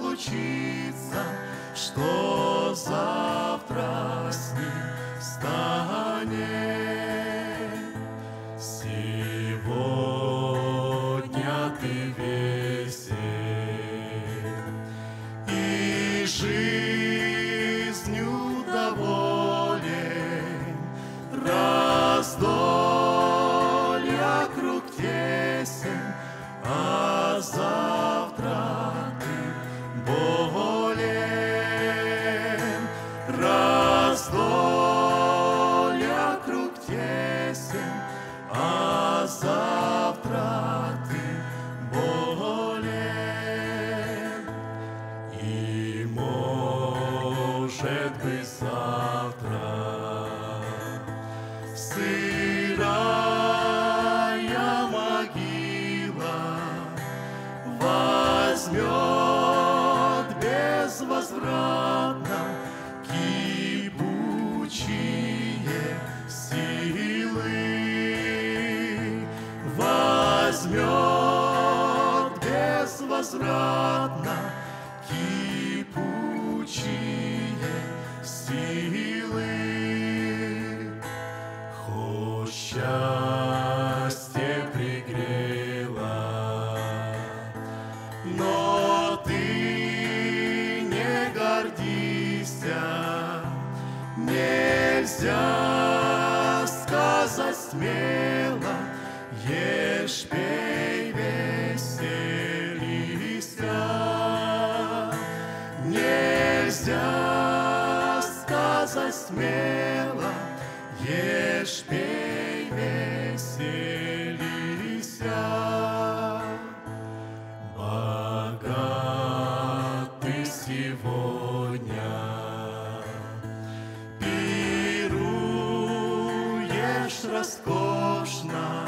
случится, что завтра с ним станет. может быть Сказать смело, ешь, пей, веселися. Нельзя сказать смело, ешь, пей, веселися. Пируешь роскошно,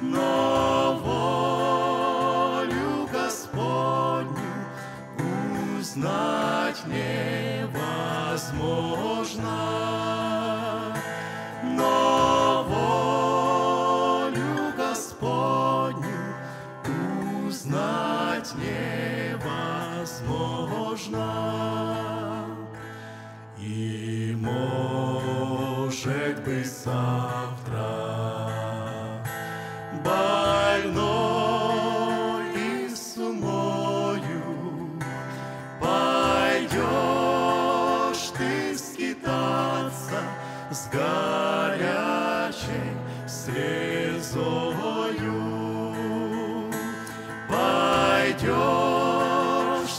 но волю Господню узнать невозможно. Но волю Господню узнать невозможно. Слезою. Пойдешь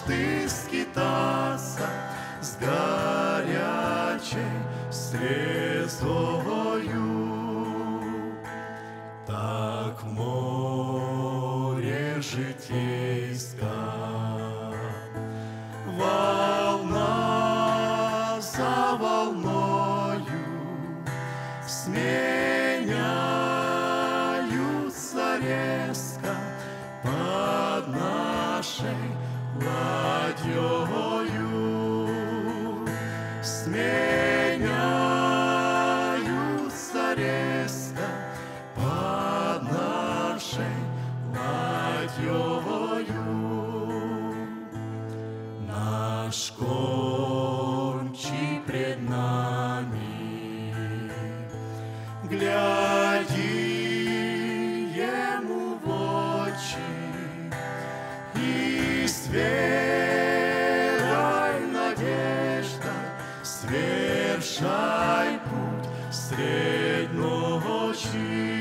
ты скитаться с горячей слезою. Так море житейском волна за волною сменяются резко под нашей ладьёю. Сменяются резко под нашей ладьёю. Наш кормчий пред нами, гляди с верой, надеждой свершай путь средь ночи.